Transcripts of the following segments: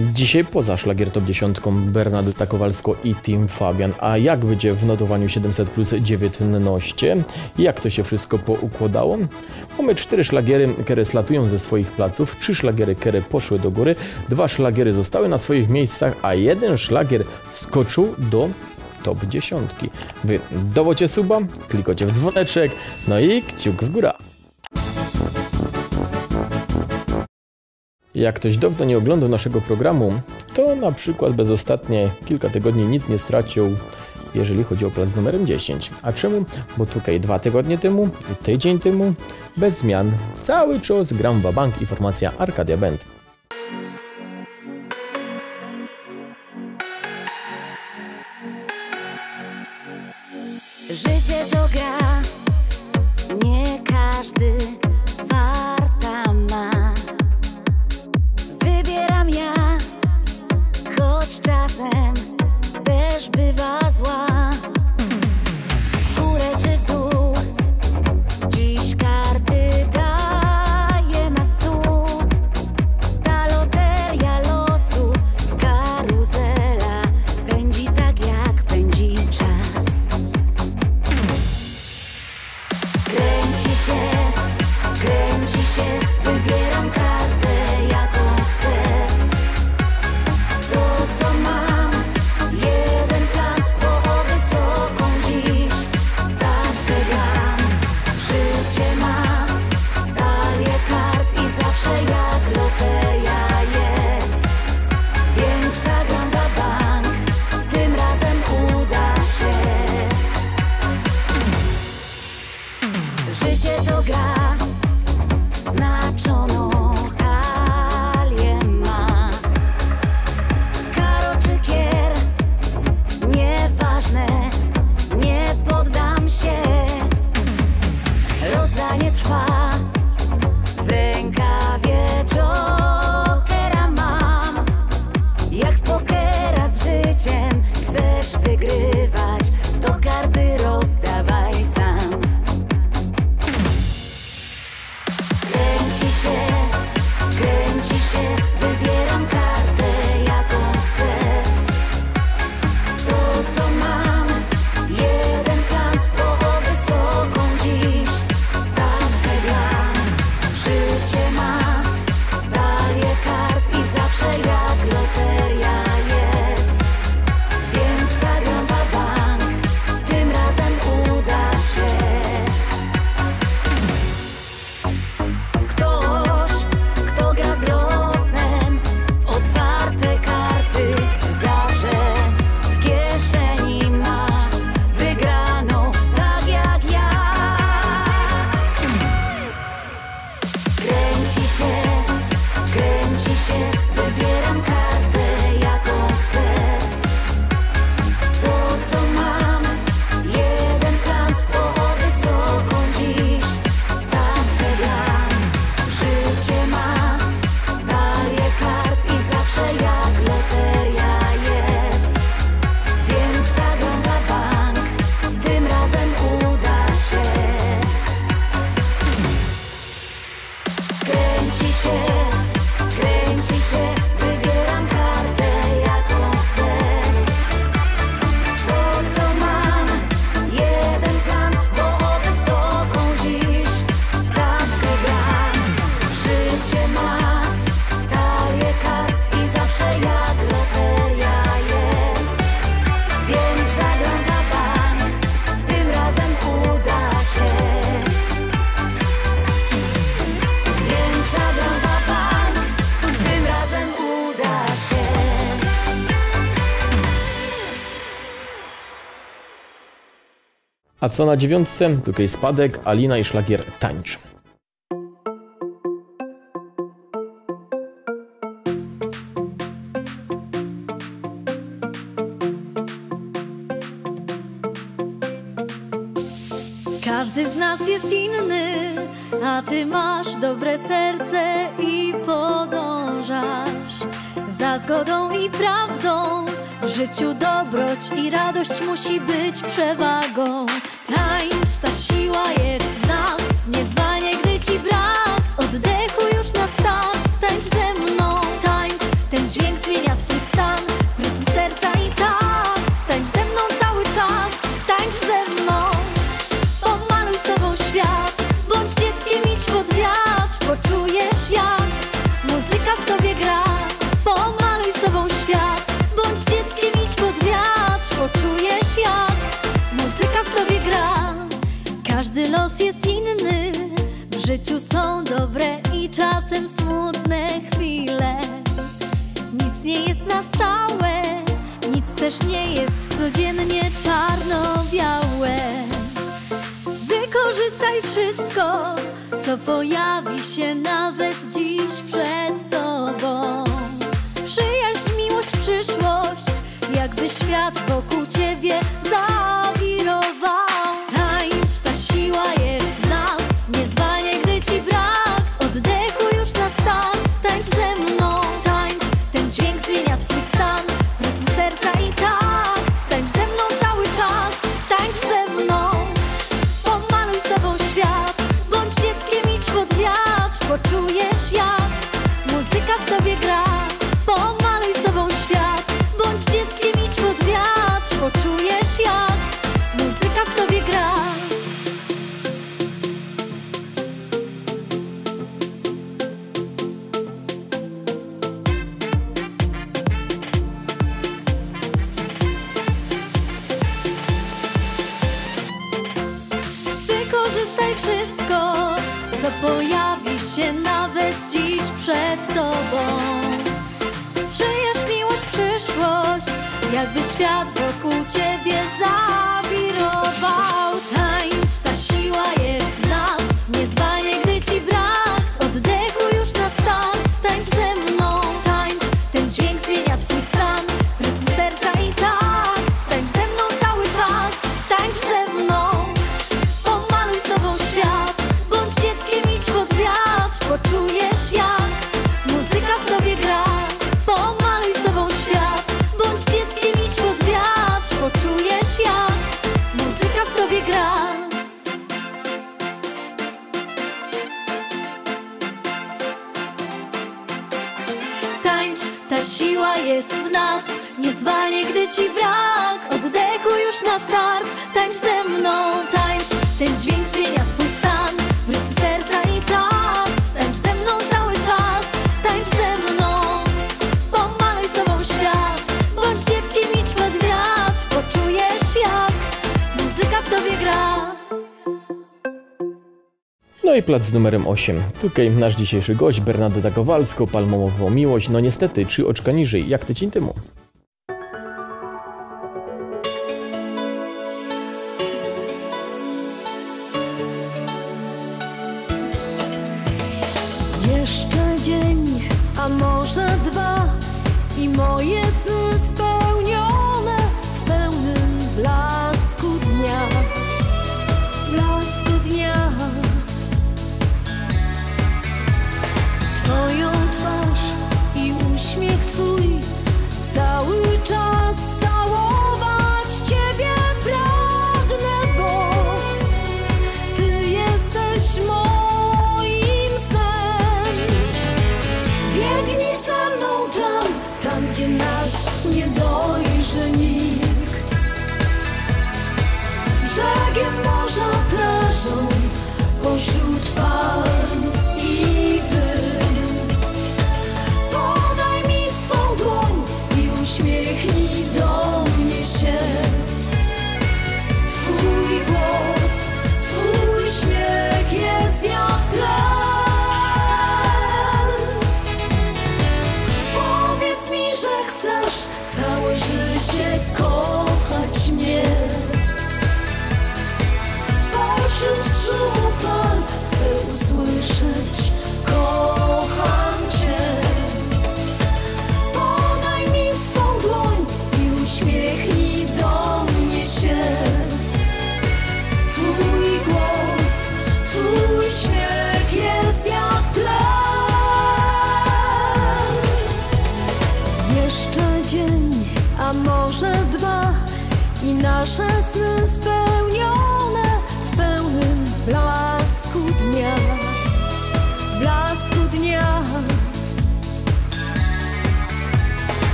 Dzisiaj poza szlagier top 10 Bernadetta Kowalsko i Tim Fabian. A jak będzie w notowaniu 700 plus 19? Jak to się wszystko poukładało? Mamy cztery szlagiery, które slatują ze swoich placów, trzy szlagiery, które poszły do góry, dwa szlagiery zostały na swoich miejscach, a jeden szlagier wskoczył do top 10. Wy dowocie suba, klikocie w dzwoneczek, no i kciuk w górę. Jak ktoś dawno nie oglądał naszego programu, to na przykład bez ostatnie kilka tygodni nic nie stracił, jeżeli chodzi o plac numerem 10. A czemu? Bo tutaj dwa tygodnie temu i tydzień temu, bez zmian, cały czas gram bank informacja Arcadia Band. Co na dziewiątce? Tutaj spadek, Alina i szlagier tańcz. Każdy z nas jest inny, a ty masz dobre serce i podążasz za zgodą i prawdą. W życiu dobroć i radość musi być przewagą. Siła jest w nas, nie zwalniaj, gdy ci brak. co pojawi się nawet dziś przed tobą. Przyjaźń, miłość, przyszłość, jakby świat wokół ciebie Z numerem 8. Tutaj nasz dzisiejszy gość Bernadetta Kowalsko, Palmową Miłość, no niestety, trzy oczka niżej, jak tydzień temu.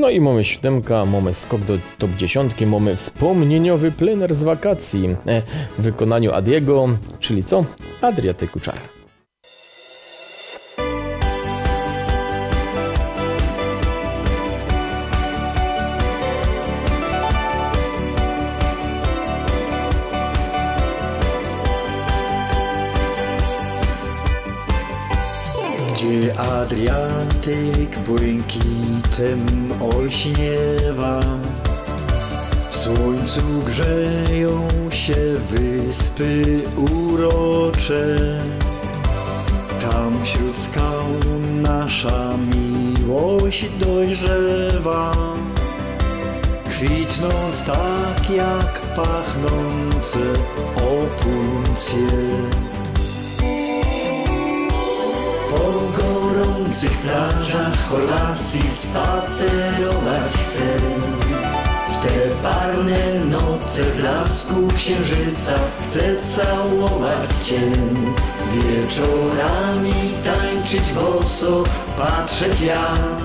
No i mamy siódemka, mamy skok do top 10, mamy wspomnieniowy plener z wakacji e, w wykonaniu Adiego, czyli co? Adriatyku Czar. Gdzie Adriatyk błękitem olśniewa W słońcu grzeją się wyspy urocze. Tam wśród skał nasza miłość dojrzewa. Kwitnąc tak jak pachnące opuncje po gorących plażach Chorwacji spacerować chcę. W te parne noce w blasku księżyca Chcę całować Cię. Wieczorami tańczyć boso Patrzeć jak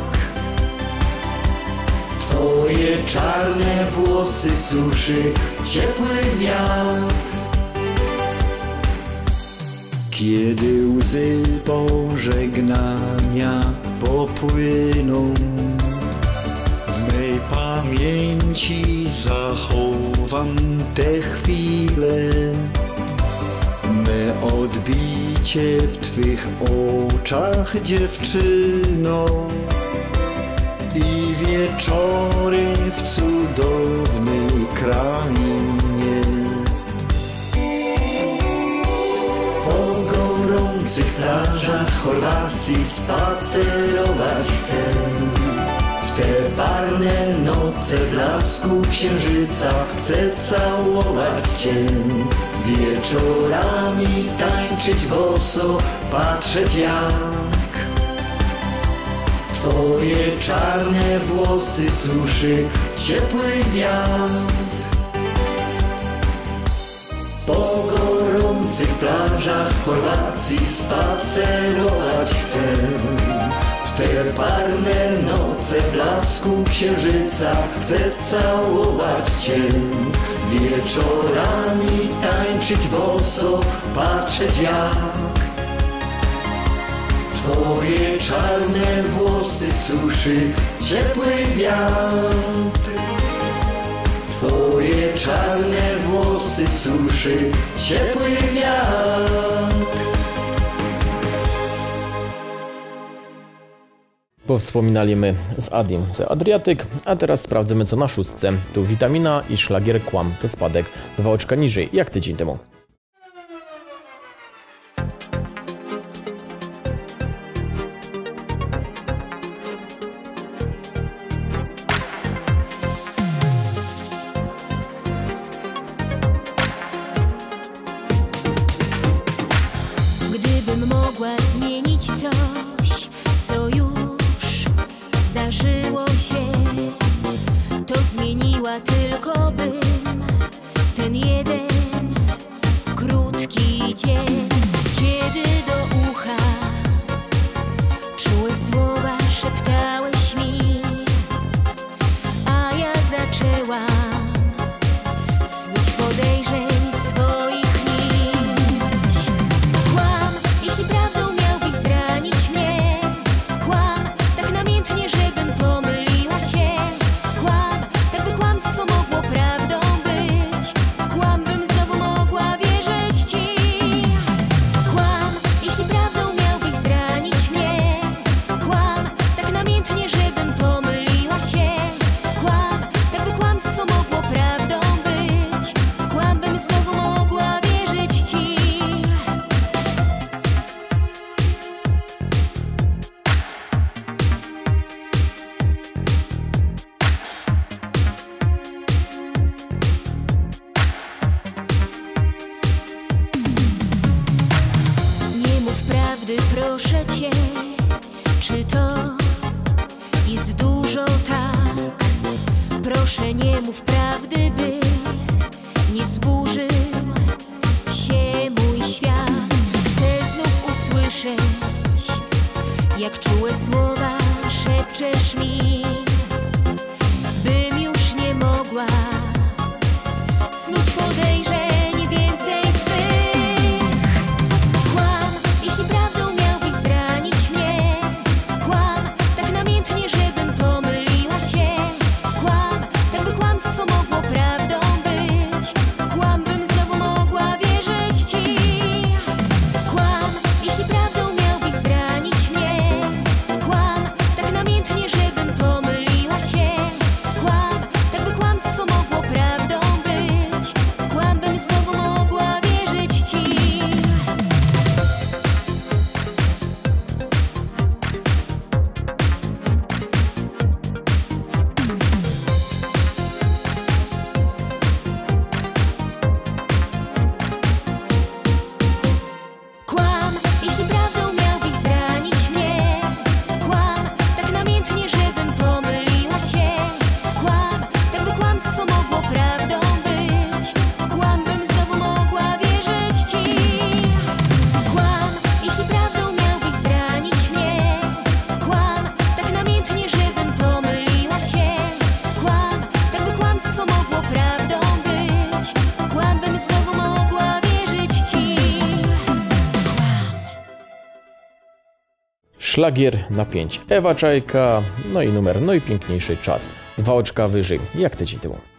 Twoje czarne włosy suszy Ciepły wiatr kiedy łzy pożegnania popłyną W mej pamięci zachowam te chwile. Me odbicie w Twych oczach dziewczyno I wieczory w cudownej krainie gorących plażach Chorwacji spacerować chcę. W te parne noce w blasku księżyca Chcę całować Cię Wieczorami tańczyć boso Patrzeć jak Twoje czarne włosy suszy Ciepły wiatr gorących plażach Chorwacji spacerować chcę. W te parne noce blasku księżyca Chcę całować Cię. Wieczorami tańczyć boso Patrzeć jak Twoje czarne włosy suszy Ciepły wiatr Twoje czarne włosy suszy ciepły wiatr. Powspominaliśmy z Adim z Adriatyk, a teraz sprawdzimy co na szóstce. Tu witamina i szlagier kłam, to spadek. Dwa oczka niżej, jak tydzień temu. Mogła zmienić coś, co już zdarzyło się, to zmieniła tylko 的钱 Szlagier na 5 Ewa Czajka, no i numer, no i piękniejszy czas. Dwa oczka wyżej, jak tydzień temu.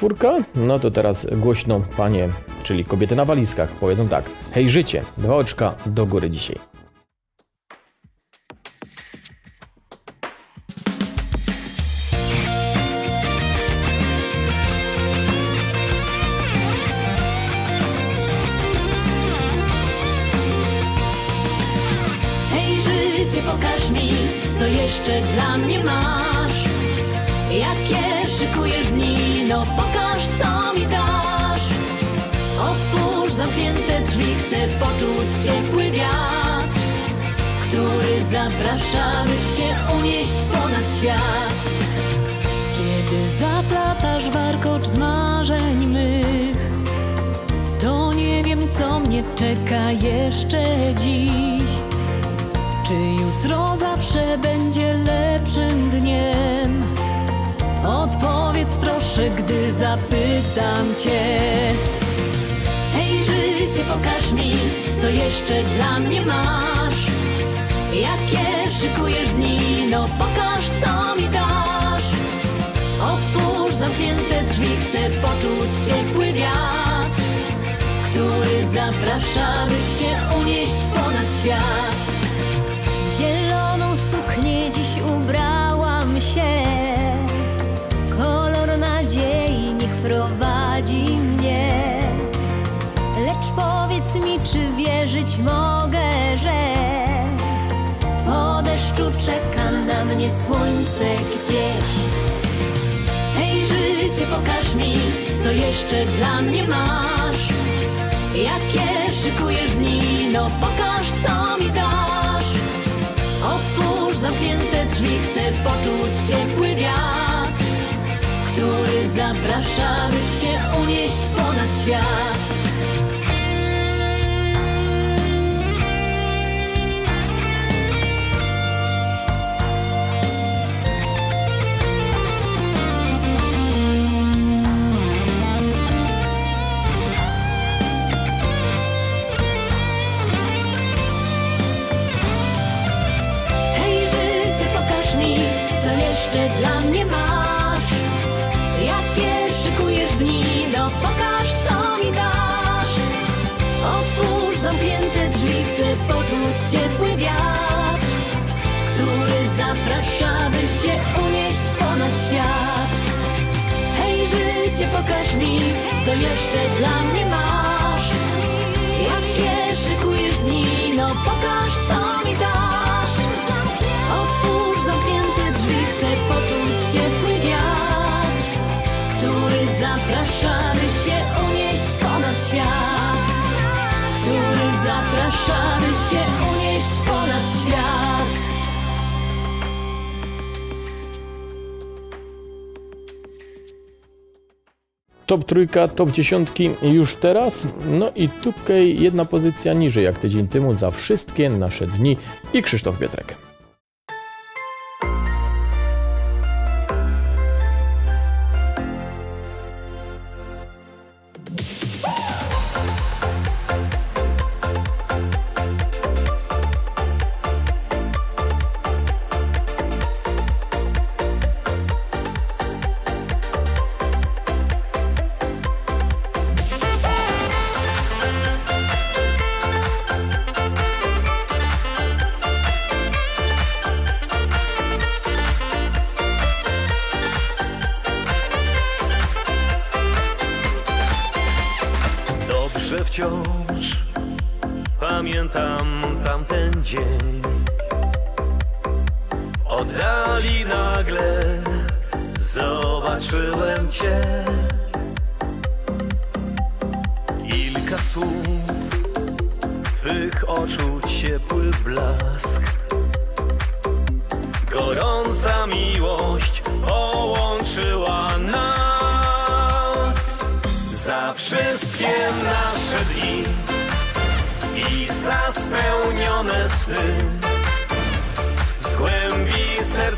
Czwórka? No to teraz głośno panie, czyli kobiety na walizkach, powiedzą tak. Hej życie, dwa oczka do góry dzisiaj. Zamknięte drzwi, chcę poczuć ciepły wiatr, który zaprasza, by się unieść ponad świat. Zieloną suknię dziś ubrałam się. Kolor nadziei niech prowadzi mnie. Lecz powiedz mi, czy wierzyć mogę, że po deszczu czeka na mnie słońce gdzieś. Pokaż mi, co jeszcze dla mnie masz. Jakie szykujesz dni, no pokaż, co mi dasz. Otwórz zamknięte drzwi, chcę poczuć ciepły wiatr, który zaprasza, by się unieść ponad świat. Jeszcze dla mnie masz. Jakie szykujesz dni, no pokaż, co mi dasz. Otwórz zamknięte drzwi, chcę poczuć ciepły wiatr, który zaprasza, by się unieść ponad świat. Hej życie, pokaż mi, co jeszcze dla mnie masz. Jakie szykujesz dni, no pokaż, co zaprasza, by się unieść ponad świat. Który zaprasza, by się unieść ponad świat. Top trójka, top dziesiątki już teraz. No i tutaj jedna pozycja niżej jak tydzień temu za wszystkie nasze dni i Krzysztof Pietrek.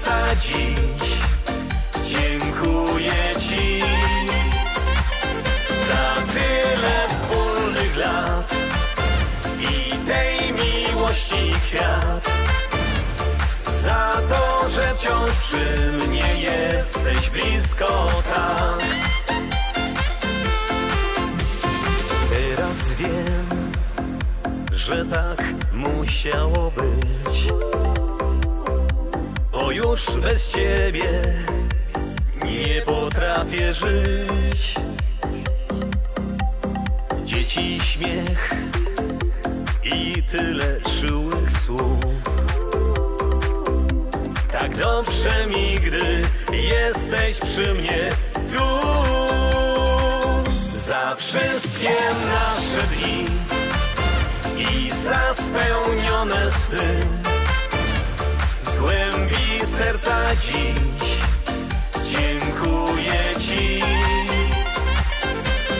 serca dziś dziękuję Ci za tyle wspólnych lat i tej miłości kwiat. Za to, że wciąż przy mnie jesteś blisko tak. Teraz wiem, że tak musiało być. Już bez ciebie nie potrafię żyć. Dzieci śmiech i tyle czułych słów. Tak dobrze mi, gdy jesteś przy mnie tu. Za wszystkie nasze dni i za spełnione sny. Głębi serca dziś dziękuję Ci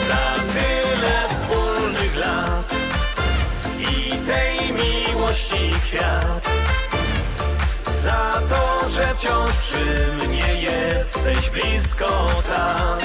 za tyle wspólnych lat i tej miłości kwiat. Za to, że wciąż przy mnie jesteś blisko tak.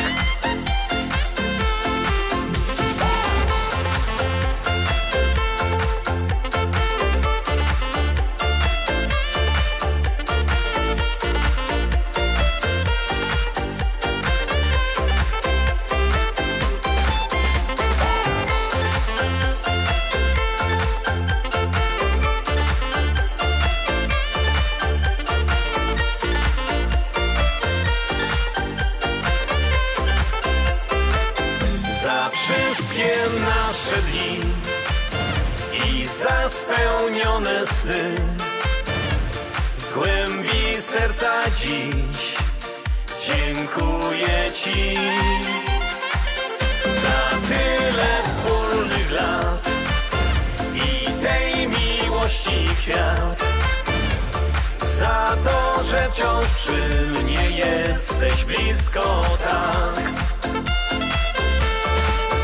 Blisko tak.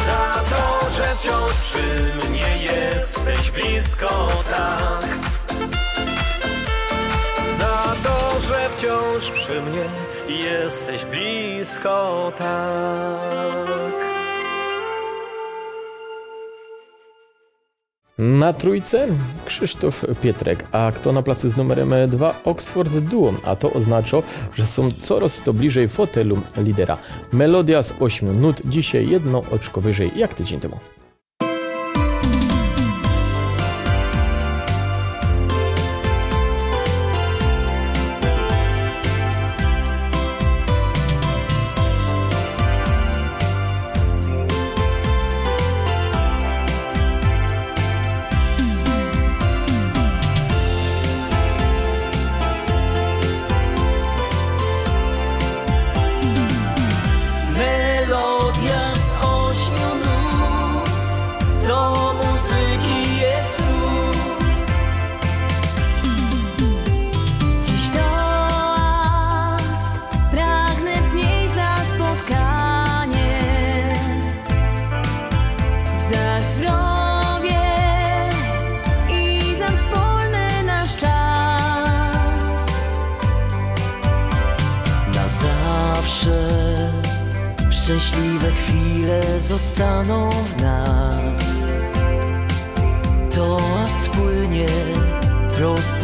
Za to, że wciąż przy mnie jesteś blisko tak. Za to, że wciąż przy mnie jesteś blisko tak. Na trójce Krzysztof Pietrek, a kto na placu z numerem 2 Oxford Duo, a to oznacza, że są coraz to bliżej fotelu lidera. Melodia z 8 nut, dzisiaj jedno oczko wyżej jak tydzień temu.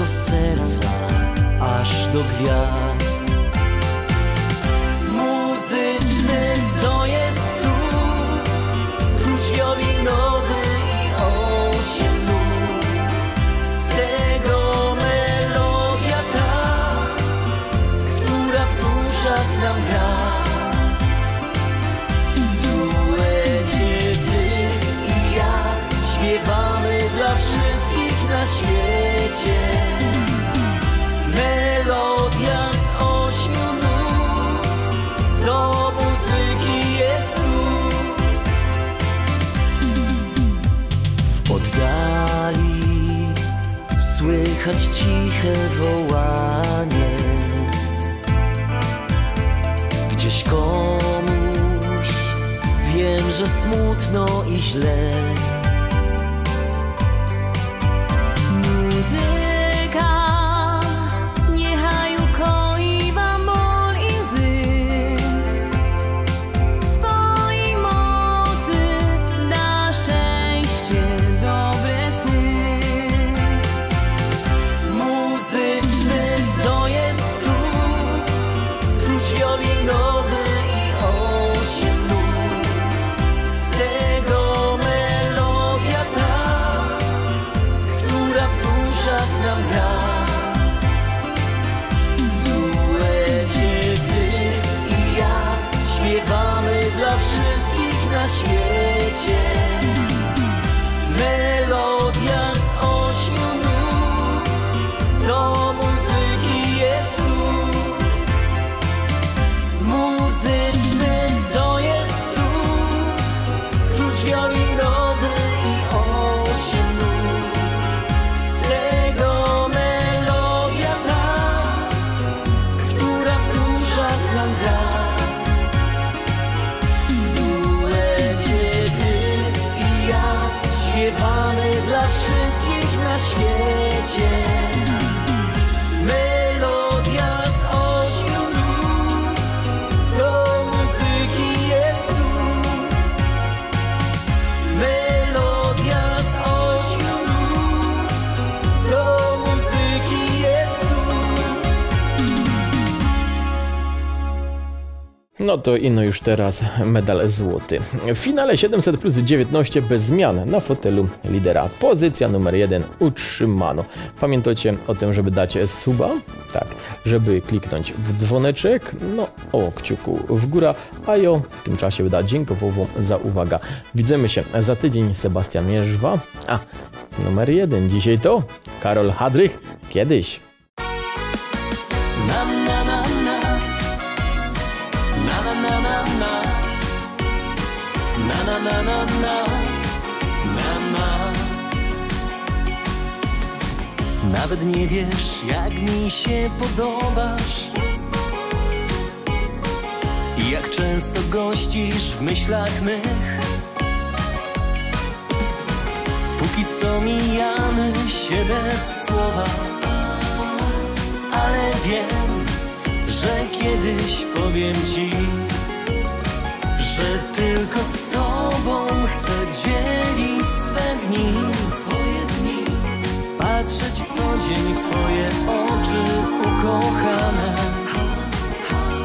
Z serca Aż do gwiazd słychać ciche wołanie. Gdzieś komuś Wiem, że smutno i źle No to ino już teraz medal złoty. W finale 700 plus 19 bez zmian na fotelu lidera. Pozycja numer jeden utrzymano. Pamiętajcie o tym, żeby dać suba, tak, żeby kliknąć w dzwoneczek, no o kciuku w górę, a ja w tym czasie wyda dziękową za uwagę. Widzimy się za tydzień, Sebastian Mierzwa, a numer jeden dzisiaj to Karol Hadrych, kiedyś. Nawet nie wiesz jak mi się podobasz. I jak często gościsz w myślach mych. Póki co mijamy się bez słowa. Ale wiem, że kiedyś powiem ci, że tylko z tobą chcę dzielić swe dni, patrzeć co dzień w twoje oczy ukochane.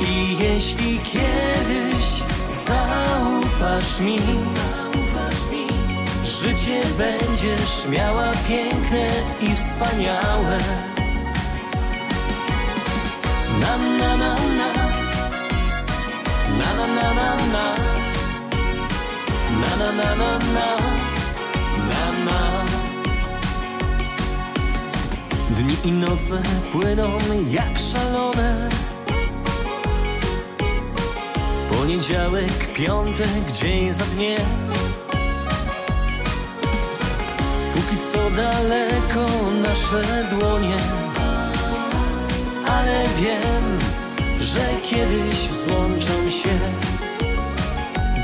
I jeśli kiedyś zaufasz mi, życie będziesz miała piękne i wspaniałe. Na na na na Na na na na na Na na na na na Na na Dni i noce płyną jak szalone. Poniedziałek, piątek, dzień za dniem. Póki co daleko nasze dłonie. Ale wiem, że kiedyś złączą się,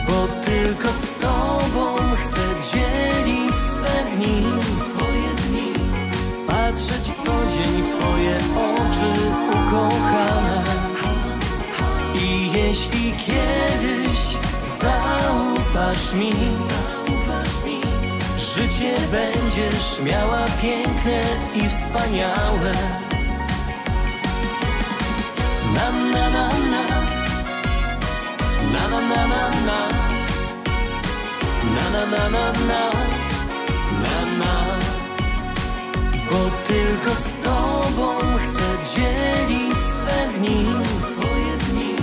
bo tylko z tobą chcę dzielić swe dni, swoje patrzeć co dzień w twoje oczy ukochane. I jeśli kiedyś zaufasz mi, życie będziesz miała piękne i wspaniałe. Na na na Na na na na na Na na na na na Na Bo tylko z tobą chcę dzielić swe dni. Swoje dni.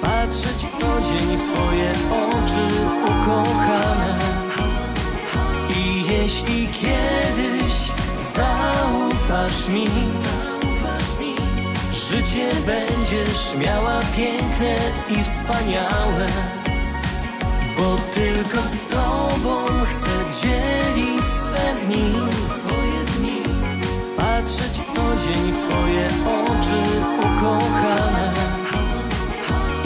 Patrzeć co dzień w twoje oczy ukochane. I jeśli kiedyś zaufasz mi Życie będziesz miała piękne i wspaniałe, bo tylko z tobą chcę dzielić swe dni, patrzeć co dzień w twoje oczy ukochane.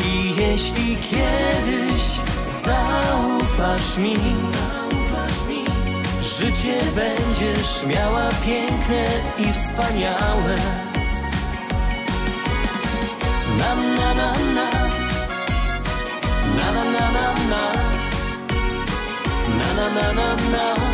I jeśli kiedyś zaufasz mi, życie będziesz miała piękne i wspaniałe. Na na na na Na na na na na Na na na na na